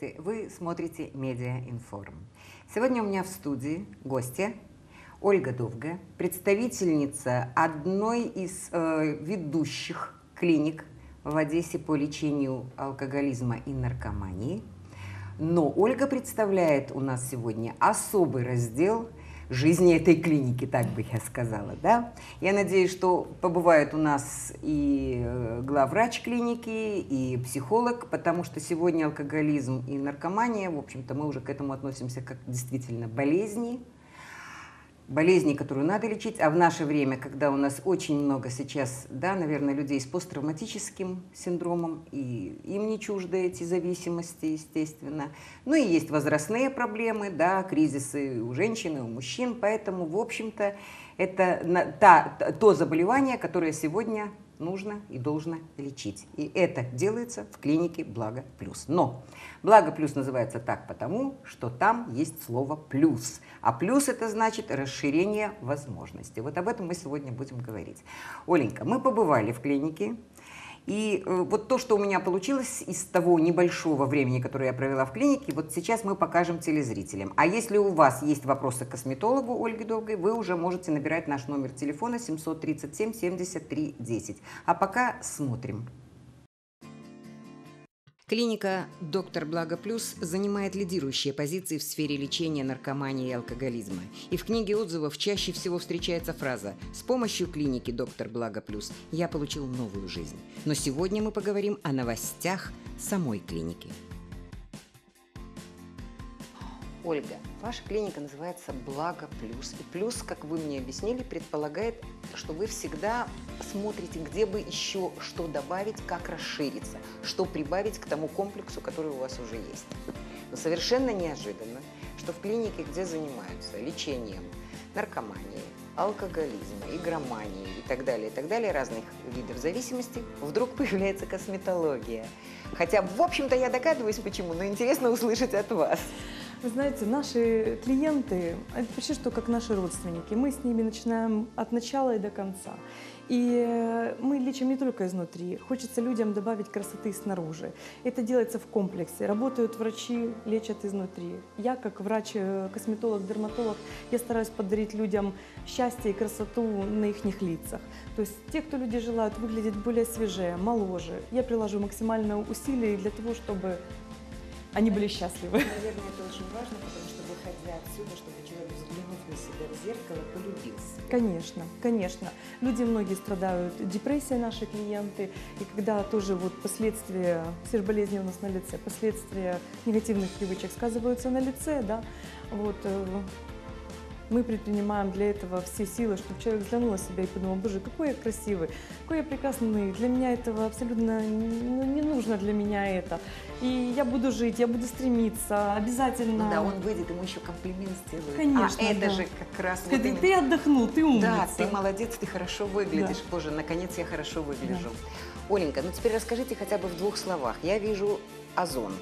Здравствуйте, вы смотрите Медиа Информ. Сегодня у меня в студии гостья Ольга Довга, представительница одной из э, ведущих клиник в Одессе по лечению алкоголизма и наркомании. Но Ольга представляет у нас сегодня особый раздел – жизни этой клиники, так бы я сказала, да. Я надеюсь, что побывает у нас и э, главврач клиники, и психолог, потому что сегодня алкоголизм и наркомания, в общем-то, мы уже к этому относимся как действительно болезни, болезни, которую надо лечить, а в наше время, когда у нас очень много сейчас, да, наверное, людей с посттравматическим синдромом, и им не чужды эти зависимости, естественно. Ну и есть возрастные проблемы, да, кризисы у женщин и у мужчин, поэтому, в общем-то, это та, то заболевание, которое сегодня нужно и должно лечить. И это делается в клинике «Благо плюс». Но «Благо плюс» называется так потому, что там есть слово «плюс». А плюс это значит расширение возможностей. Вот об этом мы сегодня будем говорить. Оленька, мы побывали в клинике, и э, вот то, что у меня получилось из того небольшого времени, которое я провела в клинике, вот сейчас мы покажем телезрителям. А если у вас есть вопросы к косметологу Ольге Долгой, вы уже можете набирать наш номер телефона 737 73 10. А пока смотрим. Клиника «Доктор Благо Плюс» занимает лидирующие позиции в сфере лечения наркомании и алкоголизма. И в книге отзывов чаще всего встречается фраза «С помощью клиники «Доктор Благо Плюс» я получил новую жизнь». Но сегодня мы поговорим о новостях самой клиники. Ольга, ваша клиника называется «Благо плюс». И плюс, как вы мне объяснили, предполагает, что вы всегда смотрите, где бы еще что добавить, как расшириться, что прибавить к тому комплексу, который у вас уже есть. Но совершенно неожиданно, что в клинике, где занимаются лечением наркомании, алкоголизма, игромании и так далее, и так далее, разных видов зависимости, вдруг появляется косметология. Хотя, в общем-то, я догадываюсь, почему, но интересно услышать от вас. Вы знаете, наши клиенты, это почти что как наши родственники. Мы с ними начинаем от начала и до конца. И э, мы лечим не только изнутри. Хочется людям добавить красоты снаружи. Это делается в комплексе. Работают врачи, лечат изнутри. Я, как врач, э, дерматолог, я стараюсь подарить людям счастье и красоту на их лицах. То есть те, кто люди желают выглядеть более свежее, моложе, я приложу максимальное усилие для того, чтобы они были счастливы. Наверное, это очень важно, потому что выходя отсюда, чтобы человек, взглянув на себя в зеркало, полюбился. Конечно, конечно. Люди многие страдают депрессией, наши клиенты, и когда тоже вот последствия, все же болезни у нас на лице, последствия негативных привычек сказываются на лице, да, вот э, мы предпринимаем для этого все силы, чтобы человек взглянул на себя и подумал, боже, какой я красивый, какой я прекрасный, для меня этого абсолютно ну, не нужно для меня это. И я буду жить, я буду стремиться, обязательно. Ну да, он выйдет, ему еще комплимент сделают. Конечно, А это да. же как раз... Вот ты, ты отдохнул, ты умница. Да, ты молодец, ты хорошо выглядишь. Да. Боже, наконец я хорошо выгляжу. Да. Оленька, ну теперь расскажите хотя бы в двух словах. Я вижу озон.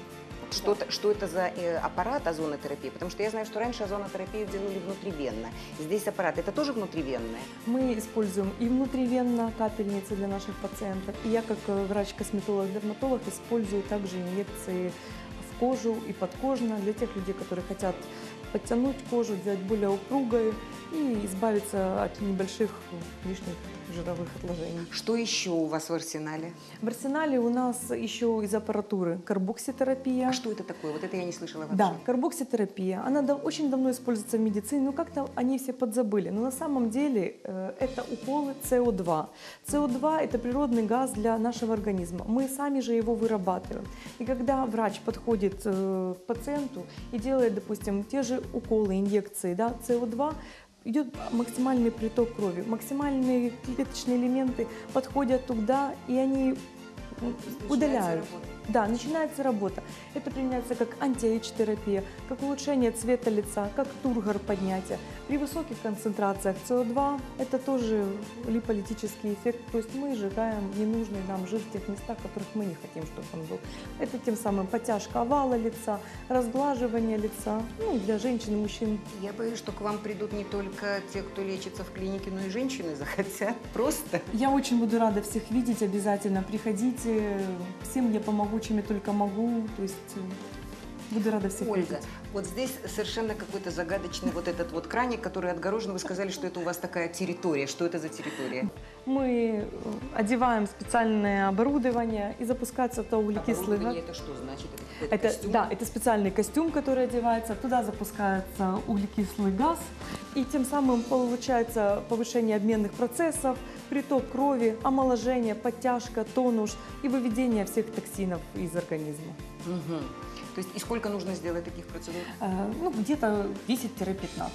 Что, что это за э, аппарат озонотерапии? Потому что я знаю, что раньше озонотерапию делали внутривенно. Здесь аппарат, это тоже внутривенное? Мы используем и внутривенно капельницы для наших пациентов. И я, как э, врач-косметолог-дерматолог, использую также инъекции в кожу и подкожно для тех людей, которые хотят подтянуть кожу, сделать более упругой и избавиться от небольших лишних жировых отложений. Что еще у вас в арсенале? В арсенале у нас еще из аппаратуры карбокситерапия. А что это такое? Вот это я не слышала вообще. Да, карбокситерапия. Она да, очень давно используется в медицине, но как-то они все подзабыли. Но на самом деле э, это уколы СО2. СО2 – это природный газ для нашего организма. Мы сами же его вырабатываем. И когда врач подходит э, к пациенту и делает, допустим, те же уколы, инъекции да, СО2, идет максимальный приток крови, максимальные клеточные элементы подходят туда, и они удаляют. Да, начинается работа. Это применяется как антиэйдж-терапия, как улучшение цвета лица, как тургор поднятия. При высоких концентрациях СО2 это тоже липолитический эффект, то есть мы сжигаем ненужный нам жир в тех местах, в которых мы не хотим, чтобы он был. Это тем самым подтяжка овала лица, разглаживание лица, ну, для женщин и мужчин. Я боюсь, что к вам придут не только те, кто лечится в клинике, но и женщины захотят просто. Я очень буду рада всех видеть, обязательно приходите, всем я помогу помогу, чем я только могу. То есть э, буду рада всех Ольга, видеть. вот здесь совершенно какой-то загадочный вот этот вот краник, который отгорожен. Вы сказали, что это у вас такая территория. Что это за территория? Мы э, одеваем специальное оборудование и запускается то углекислый газ. Это что значит? Это, Это, костюм? да, это специальный костюм, который одевается, туда запускается углекислый газ, и тем самым получается повышение обменных процессов, приток крови, омоложение, подтяжка, тонус и выведение всех токсинов из организма. Мгм. То есть и сколько нужно сделать таких процедур? Э, Ну, где-то 10-15.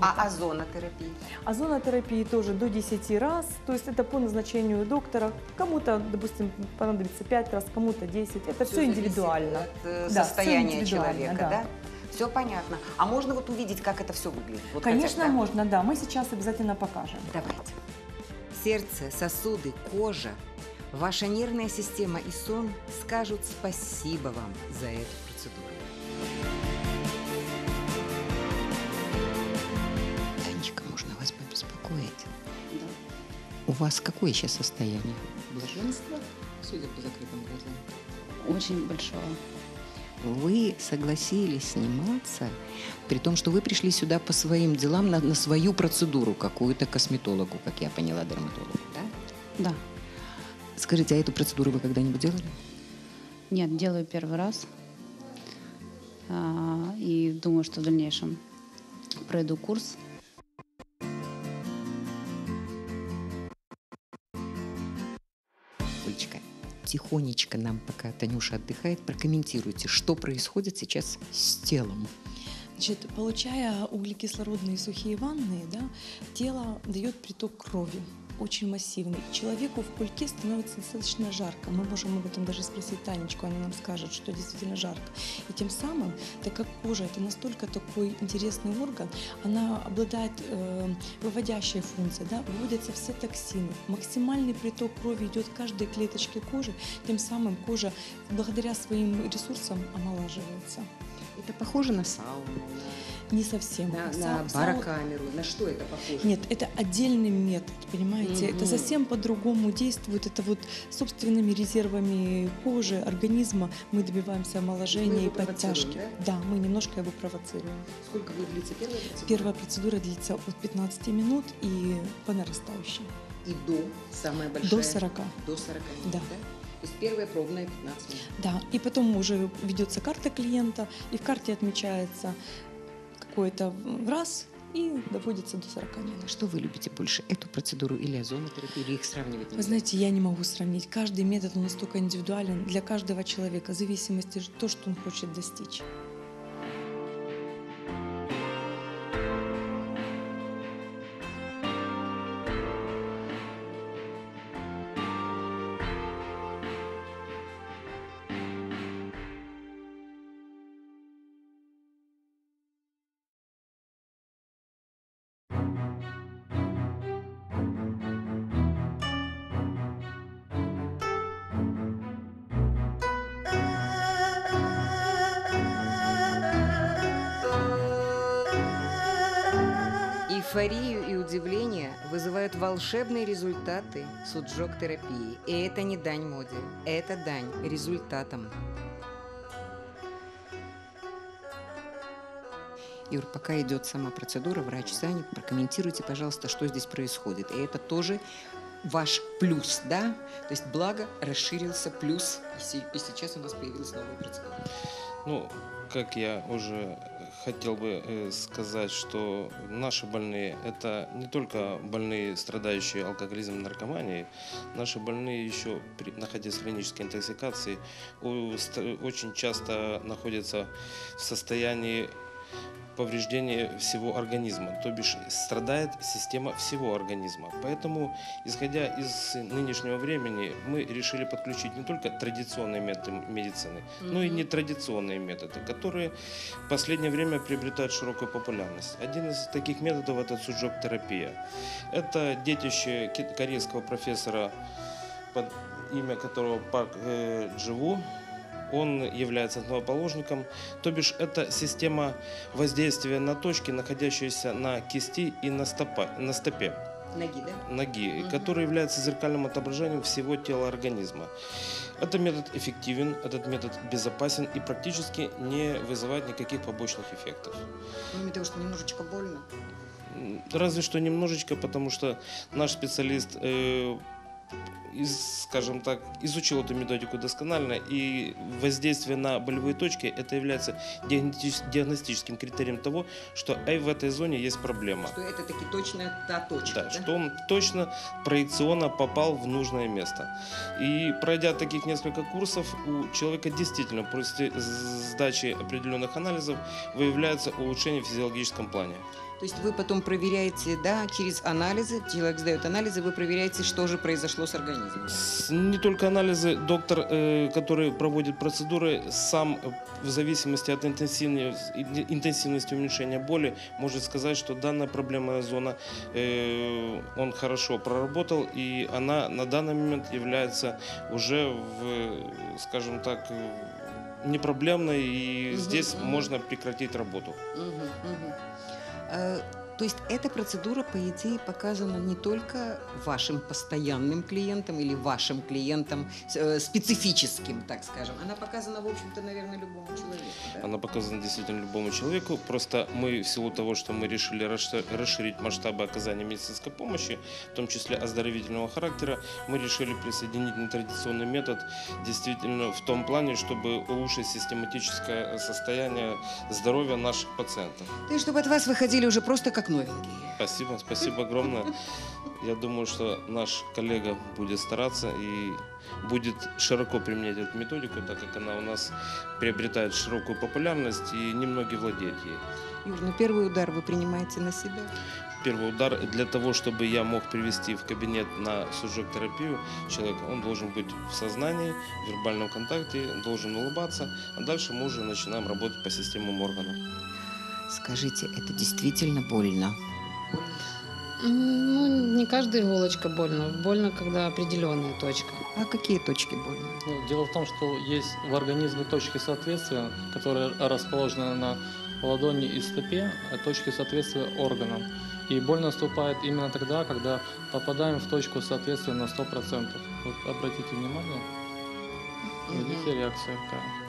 А озонотерапия? Озонотерапии тоже до 10 раз, то есть это по назначению доктора. Кому-то, допустим, понадобится 5 раз, кому-то 10. Это все, зависит индивидуально. От э, Да, состояния индивидуально, человека, да. да? Все понятно. А можно вот увидеть, как это все выглядит? Вот Конечно, хотя да? можно, да. Мы сейчас обязательно покажем. Давайте. Сердце, сосуды, кожа, ваша нервная система и сон скажут спасибо вам за эту процедуру. Танечка, можно вас побеспокоить? У вас какое сейчас состояние? Блаженство, судя по закрытым глазам. Очень большое. Вы согласились сниматься, при том, что вы пришли сюда по своим делам на, на свою процедуру какую-то косметологу, как я поняла, дерматологу, да? Да. Скажите, а эту процедуру вы когда-нибудь делали? Нет, делаю первый раз. А, и думаю, что в дальнейшем пройду курс. Тихонечко нам, пока Танюша отдыхает, прокомментируйте, что происходит сейчас с телом. Значит, получая углекислородные сухие ванны, да, тело дает приток крови очень массивный. Человеку в кульке становится достаточно жарко. Мы можем об этом даже спросить Танечку, она нам скажет, что действительно жарко. И тем самым, так как кожа это настолько такой интересный орган, она обладает э, выводящей функцией, да, выводятся все токсины. Максимальный приток крови идет к каждой клеточке кожи, тем самым кожа благодаря своим ресурсам омолаживается. Это похоже на сауну, Не совсем. на, на барокамеру. На что это похоже? Нет, это отдельный метод, понимаете? Мгм. Это совсем по-другому действует. Это вот собственными резервами кожи, организма мы добиваемся омоложения и подтяжки. провоцируем, Да, мы немножко его провоцируем. Сколько будет длиться первая процедура? Первая процедура длится от 15 минут и по нарастающей. И до, самая большая? До 40. До 40 минут, Да. да? То есть первая пробная 15 минут. Да, и потом уже ведется карта клиента, и в карте отмечается какой-то раз и доводится до 40 минут. Что вы любите больше, эту процедуру или озонотерапию, или их сравнивать Вы знаете, я не могу сравнить. Каждый метод он настолько индивидуален для каждого человека, в зависимости от того, что он хочет достичь. Эйфорию и удивление вызывают волшебные результаты суджок-терапии. И это не дань моде, это дань результатам. Юр, пока идет сама процедура, врач занят, прокомментируйте, пожалуйста, что здесь происходит. И это тоже ваш плюс, да? То есть благо расширился плюс, и, се- и сейчас у нас появилась новая процедура. Ну, как я уже хотел бы э, сказать, что наши больные – это не только больные, страдающие алкоголизмом и наркоманией, наши больные еще, находясь в клинической интоксикации, очень часто находятся в состоянии повреждения всего организма, то бишь страдает система всего организма. Поэтому, исходя из нынешнего времени, мы решили подключить не только традиционные методы медицины, но и нетрадиционные методы, которые в последнее время приобретают широкую популярность. Один из таких методов – это суджок-терапия. Это детище корейского профессора, под имя которого Пак э, Дживу. Он является основоположником, то бишь это система воздействия на точки, находящиеся на кисти и на, стопа, на стопе. Ноги, да? ноги, Мгм. который является зеркальным отображением всего тела организма. Этот метод эффективен, этот метод безопасен и практически не вызывает никаких побочных эффектов. Кроме того, что немножечко больно. Разве что немножечко, потому что наш специалист, э, из, скажем так, изучил эту методику досконально, и воздействие на болевые точки это является диагностич- диагностическим критерием того, что эй, в этой зоне есть проблема. Что это таки точно та точка, Да, да? что он точно проекционно попал в нужное место. И пройдя таких несколько курсов, у человека действительно после сдачи определенных анализов выявляется улучшение в физиологическом плане. То есть вы потом проверяете, да, через анализы, человек сдает анализы, вы проверяете, что же произошло с организмом. Не только анализы, доктор, э, который проводит процедуры, сам э, в зависимости от интенсивни- ин- интенсивности уменьшения боли может сказать, что данная проблемная зона э, он хорошо проработал, и она на данный момент является уже, в, скажем так, непроблемной, и Мгм, здесь мгм. можно прекратить работу. Мгм, мгм. Э, То есть эта процедура, по идее, показана не только вашим постоянным клиентам или вашим клиентам э, специфическим, так скажем. Она показана, в общем-то, наверное, любому человеку. да? Она показана действительно любому человеку. Просто мы в силу того, что мы решили расши- расширить масштабы оказания медицинской помощи, в том числе оздоровительного характера, мы решили присоединить нетрадиционный метод действительно в том плане, чтобы улучшить систематическое состояние здоровья наших пациентов. И чтобы от вас выходили уже просто как новенькие. Спасибо, спасибо огромное. Я думаю, что наш коллега будет стараться и будет широко применять эту методику, так как она у нас приобретает широкую популярность и немногие владеют ей. Юр, ну первый удар вы принимаете на себя. Первый удар для того, чтобы я мог привести в кабинет на сужок-терапию человека, он должен быть в сознании, в вербальном контакте, должен улыбаться, а дальше мы уже начинаем работать по системам органов. Скажите, это действительно больно? Ну, не каждая иголочка больно. Больно, когда определенная точка. А какие точки больно? Ну, дело в том, что есть в организме точки соответствия, которые расположены на ладони и стопе, а точки соответствия органам. И боль наступает именно тогда, когда попадаем в точку соответствия на 100%. Вот обратите внимание, видите реакция какая.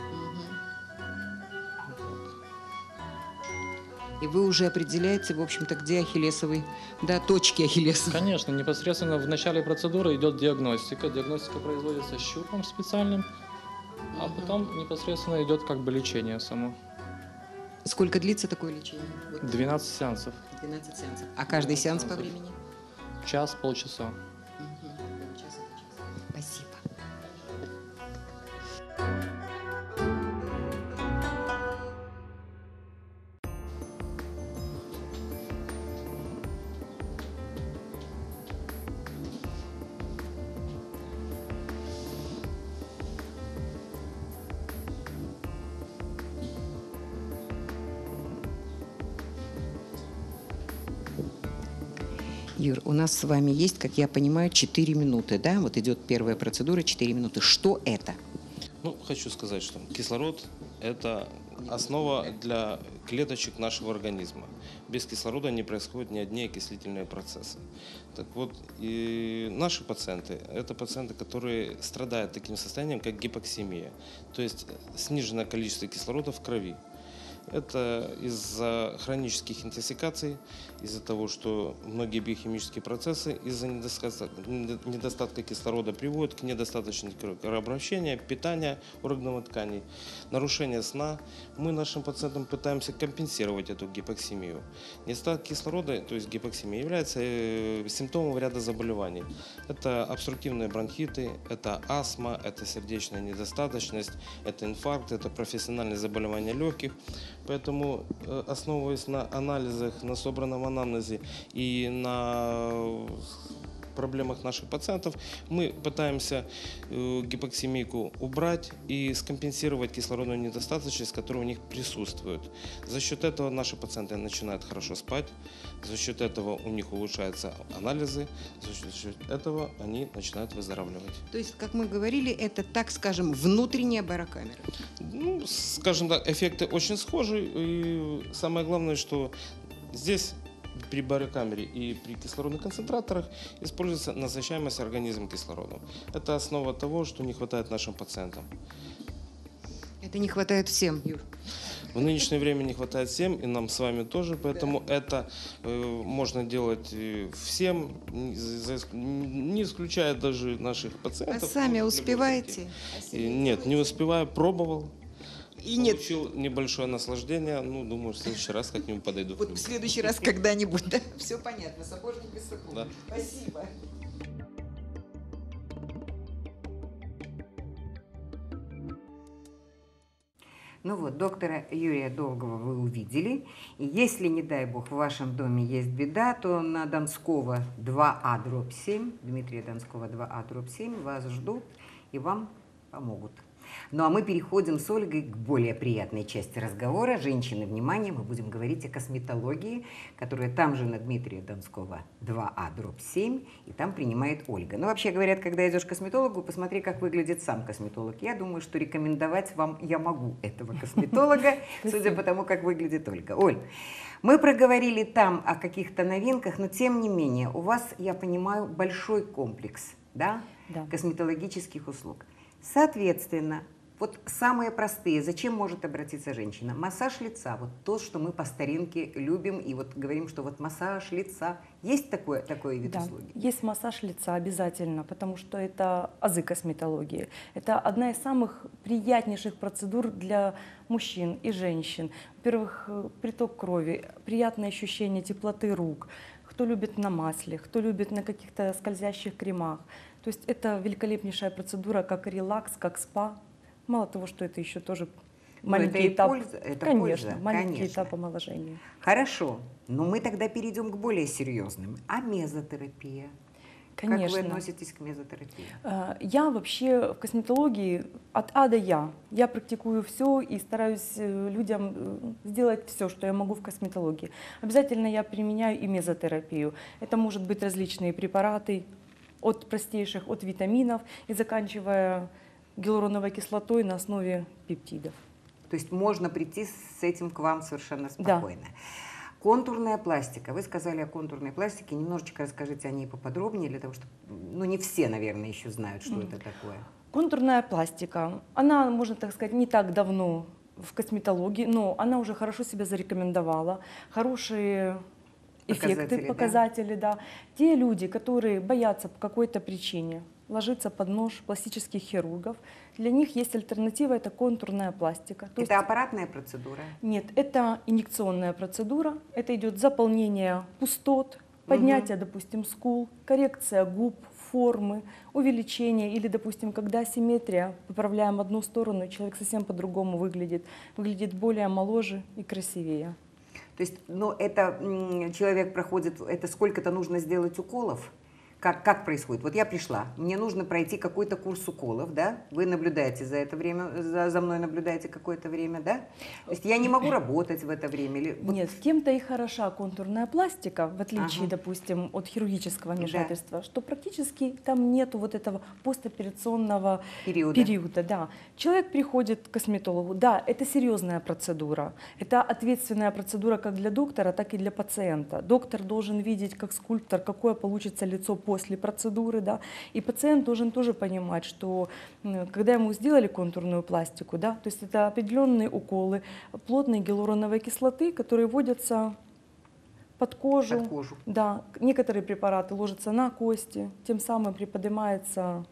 И вы уже определяете, в общем-то, где ахиллесовый, да, точки ахиллеса. Конечно, непосредственно в начале процедуры идет диагностика. Диагностика производится щупом специальным, а потом непосредственно идет как бы лечение само. Сколько длится такое лечение? Вот 12 сеансов. 12 сеансов. А каждый сеанс по времени? Час, полчаса. Юр, у нас с вами есть, как я понимаю, 4 минуты, да? Вот идет первая процедура, 4 минуты. Что это? Ну, хочу сказать, что кислород – это основа для клеточек нашего организма. Без кислорода не происходят ни одни окислительные процессы. Так вот, и наши пациенты – это пациенты, которые страдают таким состоянием, как гипоксемия, то есть сниженное количество кислорода в крови. Это из-за хронических интоксикаций, из-за того, что многие биохимические процессы из-за недостатка, недостатка кислорода приводят к недостаточности кровообращения, питания органов тканей, нарушения сна. Мы нашим пациентам пытаемся компенсировать эту гипоксемию. Недостаток кислорода, то есть гипоксемия, является э, симптомом ряда заболеваний. Это обструктивные бронхиты, это астма, это сердечная недостаточность, это инфаркт, это профессиональные заболевания легких. Поэтому, э, основываясь на анализах, на собранном анамнезе и на проблемах наших пациентов, мы пытаемся э, гипоксемийку убрать и скомпенсировать кислородную недостаточность, которая у них присутствует. За счет этого наши пациенты начинают хорошо спать, за счет этого у них улучшаются анализы, за счет- за счет этого они начинают выздоравливать. То есть, как мы говорили, это, так скажем, внутренняя барокамера. Ну, скажем так, эффекты очень схожи. И самое главное, что здесь при барокамере и при кислородных концентраторах используется насыщаемость организма кислородом. Это основа того, что не хватает нашим пациентам. Это не хватает всем, Юр. В нынешнее время не хватает всем, и нам с вами тоже, поэтому это э, можно делать э, всем, не исключая даже наших А пациентов. сами Любой успеваете? И Нет, не успеваю, пробовал. И нет, Получил небольшое наслаждение. Ну, думаю, в следующий раз как-нибудь подойду. вот в следующий раз когда-нибудь, да? Все понятно, сапожник без сапог. Да. Спасибо. Ну вот, доктора Юрия Долгого вы увидели. И если, не дай бог, в вашем доме есть беда, то на Донского 2А дробь 7, Дмитрия Донского 2А дробь 7 вас ждут и вам помогут. Ну а мы переходим с Ольгой к более приятной части разговора. Женщины, внимание, мы будем говорить о косметологии, которая там же на Дмитрия Донского 2А дробь 7, и там принимает Ольга. Ну вообще говорят, когда идешь к косметологу, посмотри, как выглядит сам косметолог. Я думаю, что рекомендовать вам я могу этого косметолога, судя по тому, как выглядит Ольга. Оль, мы проговорили там о каких-то новинках, но тем не менее, у вас, я понимаю, большой комплекс, да, Да. косметологических услуг. Соответственно, вот самые простые, зачем может обратиться женщина? Массаж лица, вот то, что мы по старинке любим и вот говорим, что вот массаж лица. Есть такое, такой вид Да, услуги? есть массаж лица обязательно, потому что это азы косметологии. Это одна из самых приятнейших процедур для мужчин и женщин. Во-первых, э, приток крови, приятное ощущение теплоты рук. Кто любит на масле, кто любит на каких-то скользящих кремах. То есть это великолепнейшая процедура, как релакс, как спа. Мало того, что это еще тоже Ну, маленький это этап. польза, это конечно, польза, маленький конечно. этап омоложения. Хорошо, но мы тогда перейдем к более серьезным. А мезотерапия? Как Конечно. вы относитесь к мезотерапии? Э, Я вообще в косметологии от А до Я. Я практикую все и стараюсь э, людям э, сделать все, что я могу в косметологии. Обязательно я применяю и мезотерапию. Это может быть различные препараты, от простейших, от витаминов и заканчивая гиалуроновой кислотой на основе пептидов. То есть можно прийти с этим к вам совершенно Да. спокойно. Контурная пластика. Вы сказали о контурной пластике. Немножечко расскажите о ней поподробнее, для того, чтобы, ну, не все, наверное, еще знают, что это такое. Контурная пластика, она, можно так сказать, не так давно в косметологии, но она уже хорошо себя зарекомендовала, хорошие эффекты, Показатели, да? показатели, да. Те люди, которые боятся по какой-то причине ложиться под нож пластических хирургов, для них есть альтернатива, это контурная пластика. То это есть- аппаратная процедура. нет, это инъекционная процедура. Это идет заполнение пустот, поднятие, допустим, скул, коррекция губ, формы, увеличение или, допустим, когда симметрия, поправляем одну сторону, человек совсем по-другому выглядит, выглядит более моложе и красивее. То есть, ну, это человек проходит, это сколько-то нужно сделать уколов? Как, как происходит? Вот я пришла, мне нужно пройти какой-то курс уколов, да? Вы наблюдаете за это время, за, за мной наблюдаете какое-то время, да? То есть я не могу работать в это время? Или, вот Нет, тем-то и хороша контурная пластика, в отличие, Ага. допустим, от хирургического Да. вмешательства, что практически там нету вот этого постоперационного Периода. периода. Да. Человек приходит к косметологу, да, это серьезная процедура, это ответственная процедура как для доктора, так и для пациента. Доктор должен видеть, как скульптор, какое получится лицо после процедуры, да, и пациент должен тоже понимать, что когда ему сделали контурную пластику, да, то есть это определенные уколы плотной гиалуроновой кислоты, которые вводятся под кожу. под кожу. Да, некоторые препараты ложатся на кости, тем самым приподнимается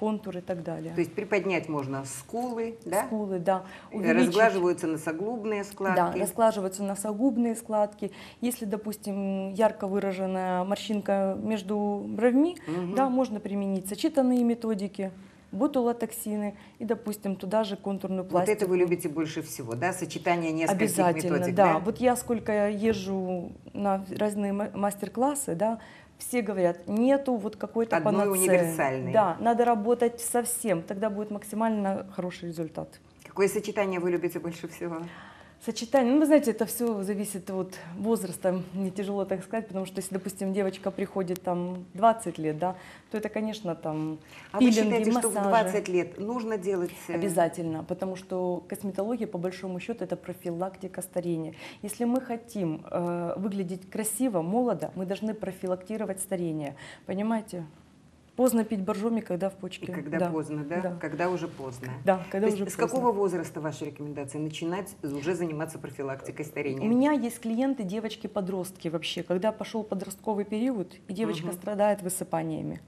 контур и так далее. То есть приподнять можно скулы, да? Скулы, да. Увеличить- Разглаживаются носоглубные Да, складки. расглаживаются носогубные складки. Если, допустим, ярко выраженная морщинка между бровьми, Мгм. да, можно применить сочетанные методики, ботулотоксины и, допустим, туда же контурную Вот пластику. это вы любите больше всего, да? Сочетание нескольких Обязательно, методик, да. Вот я сколько езжу на разные ма- мастер-классы, да, все говорят, нету вот какой-то Одной панацеи. универсальной. Да, надо работать совсем, тогда будет максимально хороший результат. Какое сочетание вы любите больше всего? Сочетание, ну вы знаете, это все зависит от возраста, мне тяжело так сказать, потому что если, допустим, девочка приходит там 20 лет, да, то это, конечно, там А вы считаете, что в массажи. 20 лет нужно делать... э, Обязательно, потому что косметология, по большому счету, это профилактика старения. Если мы хотим э, выглядеть красиво, молодо, мы должны профилактировать старение. Понимаете? Поздно пить боржоми, когда в почке. И когда Да, поздно, да? Да, Когда уже поздно. Да, когда То есть уже с поздно. какого возраста ваша рекомендация начинать уже заниматься профилактикой старения? У меня есть клиенты, девочки-подростки вообще, когда пошел подростковый период, и девочка Мгм. страдает высыпаниями.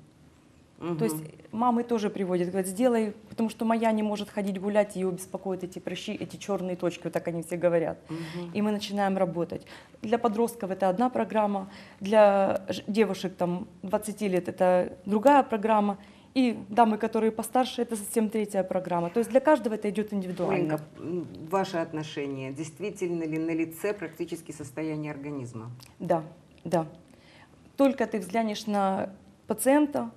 Мгм. То есть мамы тоже приводят, говорят, сделай, потому что моя не может ходить гулять, ее беспокоят эти прыщи, эти черные точки, вот так они все говорят. Мгм. И мы начинаем работать. Для подростков это одна программа, для девушек там 20 лет это другая программа, и дамы, которые постарше, это совсем третья программа. То есть для каждого это идет индивидуально. Оленька, м, ваше отношение, действительно ли на лице практически состояние организма? Да, да. Только ты взглянешь на пациента,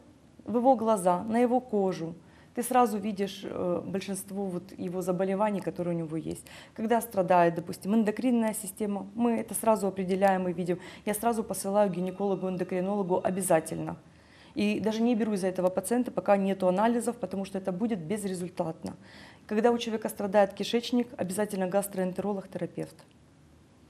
в его глаза, на его кожу, ты сразу видишь э, большинство вот его заболеваний, которые у него есть. Когда страдает, допустим, эндокринная система, мы это сразу определяем и видим. Я сразу посылаю гинекологу, эндокринологу обязательно. И даже не беру из-за этого пациента, пока нет анализов, потому что это будет безрезультатно. Когда у человека страдает кишечник, обязательно гастроэнтеролог, терапевт.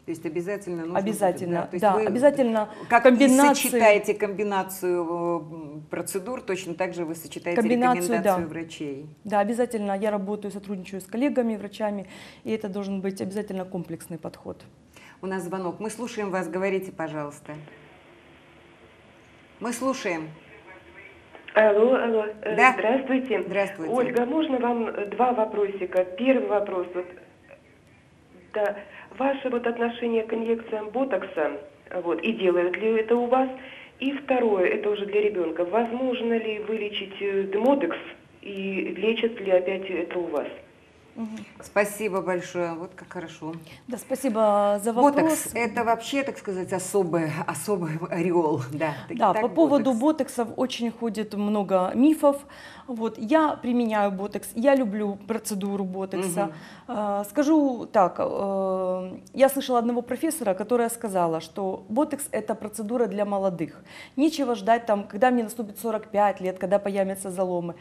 То есть обязательно нужно будет, Обязательно, То есть да, вы обязательно как комбинации- и сочетаете комбинацию э, процедур, точно так же вы сочетаете Комбинацию, рекомендацию да. врачей. Да, обязательно я работаю, сотрудничаю с коллегами, врачами, и это должен быть обязательно комплексный подход. У нас звонок. Мы слушаем вас. Говорите, пожалуйста. Мы слушаем. Алло, алло. Э, Да. Здравствуйте. Здравствуйте. Ольга, можно вам два вопросика? Первый вопрос. Вот, да, ваше вот отношение к инъекциям ботокса, вот, и делают ли это у вас? И второе, это уже для ребенка. Возможно ли вылечить э, демодекс и лечат ли опять это у вас? Спасибо большое. Вот как хорошо. Да, спасибо за вопрос. Ботокс – это вообще, так сказать, особый, особый ореол. Да, так- Да, так, по поводу ботокс. ботоксов очень ходит много мифов. Вот, я применяю ботокс, я люблю процедуру ботокса. Э, Скажу так, э, я слышала одного профессора, которая сказала, что ботокс – это процедура для молодых. Нечего ждать, там, когда мне наступит 45 лет, когда появятся заломы.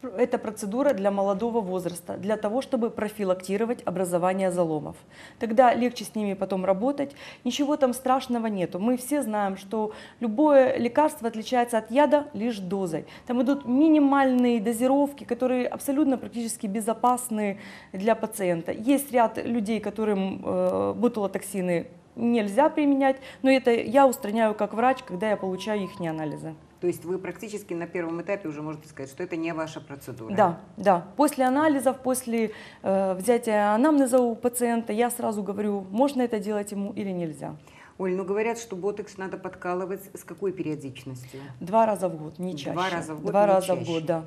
Это процедура для молодого возраста, для того, чтобы профилактировать образование заломов. Тогда легче с ними потом работать. Ничего там страшного нету. Мы все знаем, что любое лекарство отличается от яда лишь дозой. Там идут минимальные дозировки, которые абсолютно практически безопасны для пациента. Есть ряд людей, которым э, ботулотоксины нельзя применять, но это я устраняю как врач, когда я получаю их анализы. То есть вы практически на первом этапе уже можете сказать, что это не ваша процедура. Да, да. После анализов, после э, взятия анамнеза у пациента я сразу говорю, можно это делать ему или нельзя. Оль, ну говорят, что ботокс надо подкалывать с какой периодичностью? Два раза в год, не Два чаще. раза в год, Два раза в чаще. год, да.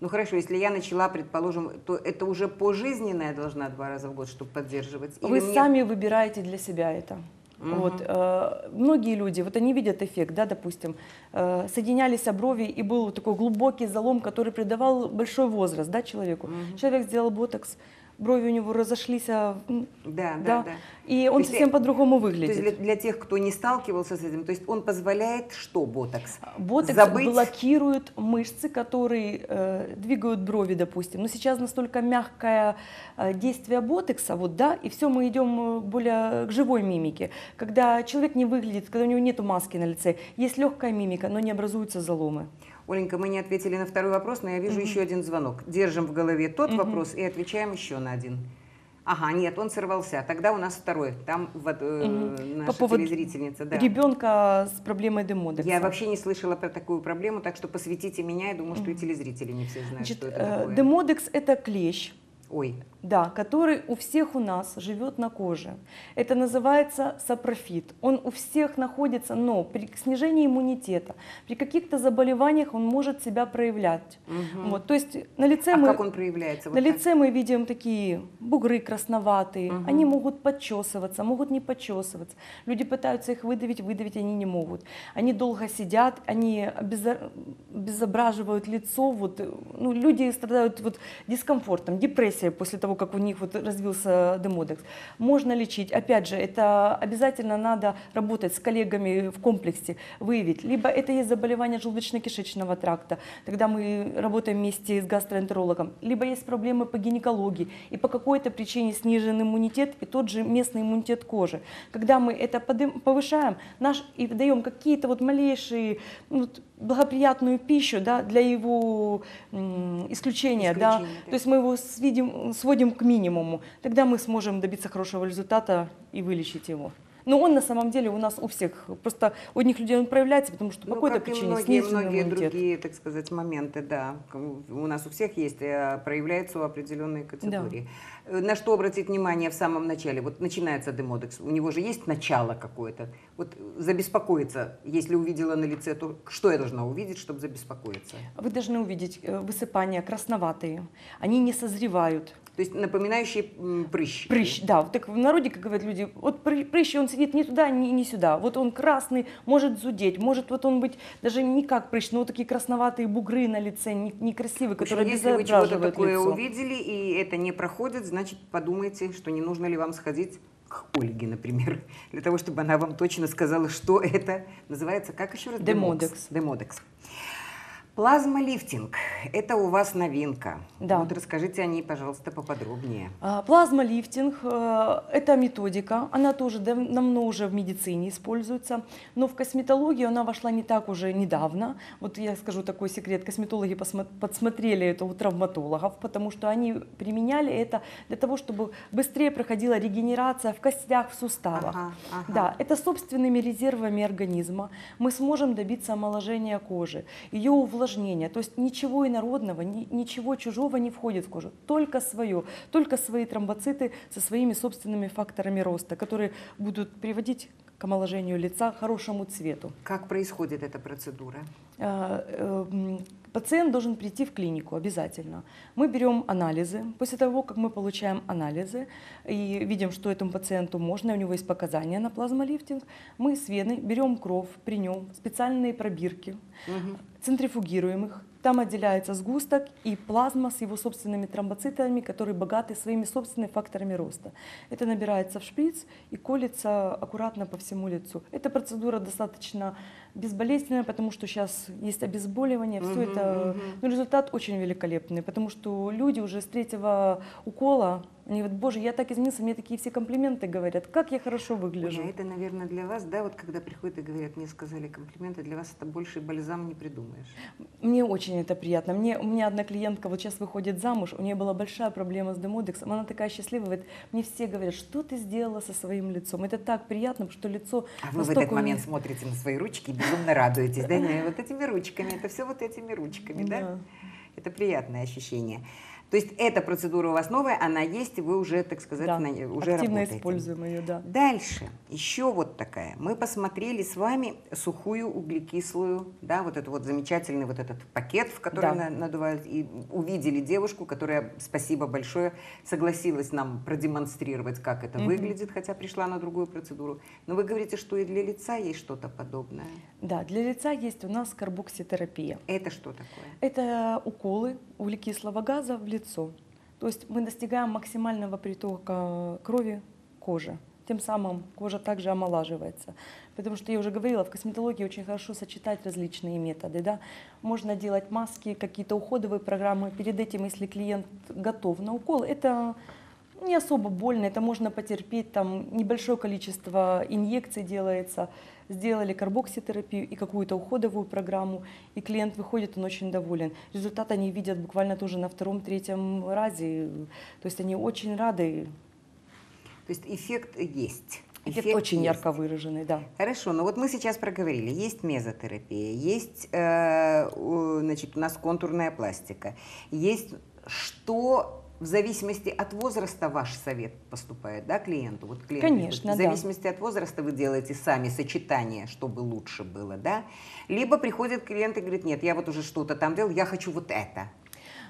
Ну хорошо, если я начала, предположим, то это уже пожизненная должна два раза в год, чтобы поддерживать? Или Вы мне- сами выбираете для себя это. Мгм. Вот, э, многие люди, вот они видят эффект, да, допустим, э, соединялись брови и был такой глубокий залом, который придавал большой возраст да, человеку. Мгм. Человек сделал ботокс, брови у него разошлись, а, Да, да, да, да. и он есть совсем по-другому То есть выглядит. для, для тех, кто не сталкивался с этим, то есть он позволяет что ботокс? Ботокс Забыть? блокирует мышцы, которые э, двигают брови, допустим. Но сейчас настолько мягкое э, действие ботокса, вот, да, и все, мы идем э, более к живой мимике. Когда человек не выглядит, когда у него нет маски на лице, есть легкая мимика, но не образуются заломы. Оленька, мы не ответили на второй вопрос, но я вижу еще один звонок. Держим в голове тот вопрос и отвечаем еще на один. Ага, нет, он сорвался. Тогда у нас второй. Там вот, э, наша По поводу телезрительница. Да. Ребенка с проблемой демодекса. Я вообще не слышала про такую проблему, так что посвятите меня. Я думаю, что и телезрители не все знают, Значит, что это э, такое. демодекс – это клещ, Ой, Да, который у всех у нас живет на коже. Это называется сапрофит. Он у всех находится, но при снижении иммунитета, при каких-то заболеваниях он может себя проявлять. мгм. Вот, то есть на лице а мы как он проявляется? на Вот так? лице мы видим такие бугры красноватые, Мгм. они могут подчесываться, могут не подчесываться. Люди пытаются их выдавить, выдавить они не могут. Они долго сидят, они обезображивают лицо. Вот, ну, люди страдают вот, дискомфортом, депрессией версия после того, как у них вот развился демодекс. Можно лечить. Опять же, это обязательно надо работать с коллегами в комплексе, выявить. Либо это есть заболевание желудочно-кишечного тракта, тогда мы работаем вместе с гастроэнтерологом. Либо есть проблемы по гинекологии, и по какой-то причине снижен иммунитет и тот же местный иммунитет кожи. Когда мы это повышаем наш, и даем какие-то вот малейшие ну, благоприятную пищу да, для его исключения, да, да. то есть мы его свидим, сводим к минимуму, тогда мы сможем добиться хорошего результата и вылечить его. Но он на самом деле у нас у всех, просто у одних людей он проявляется, потому что по Ну, какой-то причине многие, снизен многие иммунитет. другие, так сказать, моменты, да. У нас у всех есть, э, проявляется у определенной категории. Э, На что обратить внимание в самом начале? Вот начинается демодекс, у него же есть начало какое-то. Вот забеспокоиться, если увидела на лице, то что я должна увидеть, чтобы забеспокоиться? Вы должны увидеть э, высыпания красноватые, они не созревают. То есть напоминающие м, прыщики. Прыщ, да, вот так в народе, как говорят люди, вот пры- прыщ, он сидит ни туда, ни, ни сюда. Вот он красный, может зудеть, может вот он быть даже не как прыщ, но вот такие красноватые бугры на лице, не- некрасивые, общем, которые если вы чего-то такое лицо. увидели, и это не проходит, значит, подумайте, что не нужно ли вам сходить к Ольге, например, для того, чтобы она вам точно сказала, что это называется, как еще раз? Демодекс. Демодекс. Плазмолифтинг – это у вас новинка. Да. Вот расскажите о ней, пожалуйста, поподробнее. А, Плазмолифтинг э, – это методика, она тоже дав- давно уже в медицине используется, но в косметологию она вошла не так уже недавно. Вот я скажу такой секрет, косметологи подсмотрели это у травматологов, потому что они применяли это для того, чтобы быстрее проходила регенерация в костях, в суставах. Ага, ага. Да, это собственными резервами организма мы сможем добиться омоложения кожи, ее увлажнения. То есть ничего инородного, ни- ничего чужого не входит в кожу, только свое, только свои тромбоциты со своими собственными факторами роста, которые будут приводить к омоложению лица, хорошему цвету. Как происходит эта процедура? Пациент должен прийти в клинику обязательно. Мы берем анализы. После того, как мы получаем анализы и видим, что этому пациенту можно, у него есть показания на плазмолифтинг, мы с вены берем кровь при нем, специальные пробирки, Мгм. центрифугируем их. Там отделяется сгусток и плазма с его собственными тромбоцитами, которые богаты своими собственными факторами роста. Это набирается в шприц и колется аккуратно по всему лицу. Эта процедура достаточно безболезненная, потому что сейчас есть обезболивание, все Мгм, это, мгм. но результат очень великолепный, потому что люди уже с третьего укола, они говорят, боже, я так изменился, мне такие все комплименты говорят, как я хорошо выгляжу. Оля, это, наверное, для вас, да, вот когда приходят и говорят, мне сказали комплименты, для вас это больше бальзам не придумаешь. Мне очень это приятно. Мне, у меня одна клиентка вот сейчас выходит замуж, у нее была большая проблема с демодексом, она такая счастливая, говорит, мне все говорят, что ты сделала со своим лицом. Это так приятно, что лицо А вы в этот момент них- смотрите на свои ручки и безумно радуетесь, да? Не, Вот этими ручками, это все вот этими ручками? Да. Это приятное ощущение. То есть эта процедура у вас новая, она есть, и вы уже, так сказать, Да, на уже активно работаете. используем ее, да. Дальше, еще вот такая. Мы посмотрели с вами сухую углекислую, да, вот этот вот замечательный вот этот пакет, в который Да. на- надувают, и увидели девушку, которая, спасибо большое, согласилась нам продемонстрировать, как это Мгм. выглядит, хотя пришла на другую процедуру. Но вы говорите, что и для лица есть что-то подобное. Да, для лица есть у нас карбокситерапия. Это что такое? Это уколы углекислого газа в лицо. То есть мы достигаем максимального притока крови к коже. Тем самым кожа также омолаживается. Потому что я уже говорила, в косметологии очень хорошо сочетать различные методы. Да? Можно делать маски, какие-то уходовые программы. Перед этим, если клиент готов на укол, это не особо больно, это можно потерпеть, там небольшое количество инъекций делается, сделали карбокситерапию и какую-то уходовую программу, и клиент выходит, он очень доволен. Результат они видят буквально тоже на втором-третьем разе, то есть они очень рады, То есть эффект есть. эффект очень есть. ярко выраженный, да. Хорошо, но вот мы сейчас проговорили, есть мезотерапия, есть, э, значит, у нас контурная пластика, есть что в зависимости от возраста ваш совет поступает, да, клиенту? Вот клиент Конечно, приходит. В да. зависимости от возраста вы делаете сами сочетание, чтобы лучше было, да? Либо приходит клиент и говорит, нет, я вот уже что-то там делал, я хочу вот это.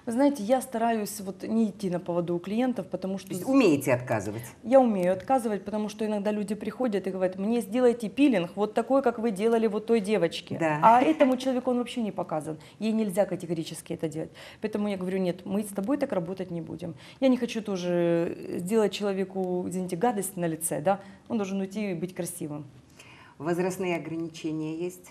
Вы знаете, я стараюсь вот не идти на поводу у клиентов, потому что То есть умеете отказывать? я умею отказывать, потому что иногда люди приходят и говорят, мне сделайте пилинг вот такой, как вы делали вот той девочке. Да. А этому человеку он вообще не показан. Ей нельзя категорически это делать. Поэтому я говорю, нет, мы с тобой так работать не будем. Я не хочу тоже сделать человеку, извините, гадость на лице, да. Он должен уйти и быть красивым. Возрастные ограничения есть?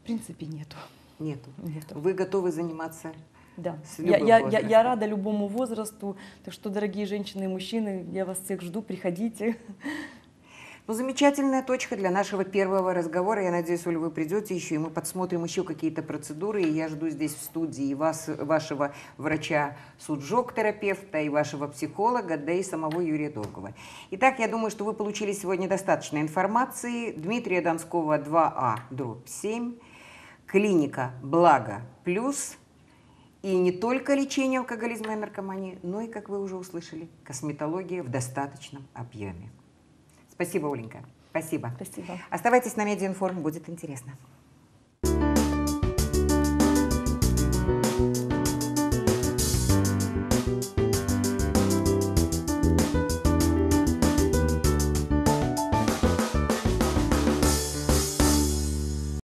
В принципе, нету. Нету. Нету. Вы готовы заниматься? Да. Я, я, я, я рада любому возрасту. Так что, дорогие женщины и мужчины, я вас всех жду, приходите. Ну, замечательная точка для нашего первого разговора. Я надеюсь, Оля, вы придете еще, и мы подсмотрим еще какие-то процедуры. И я жду здесь в студии и вас, вашего врача-суджок-терапевта, и вашего психолога, да и самого Юрия Долгова. Итак, я думаю, что вы получили сегодня достаточно информации. Дмитрия Донского, 2А, дробь 7. Клиника «Благо плюс». И не только лечение алкоголизма и наркомании, но и, как вы уже услышали, косметология в достаточном объеме. Спасибо, Оленька. Спасибо. Спасибо. Оставайтесь на Медиаинформ, будет интересно.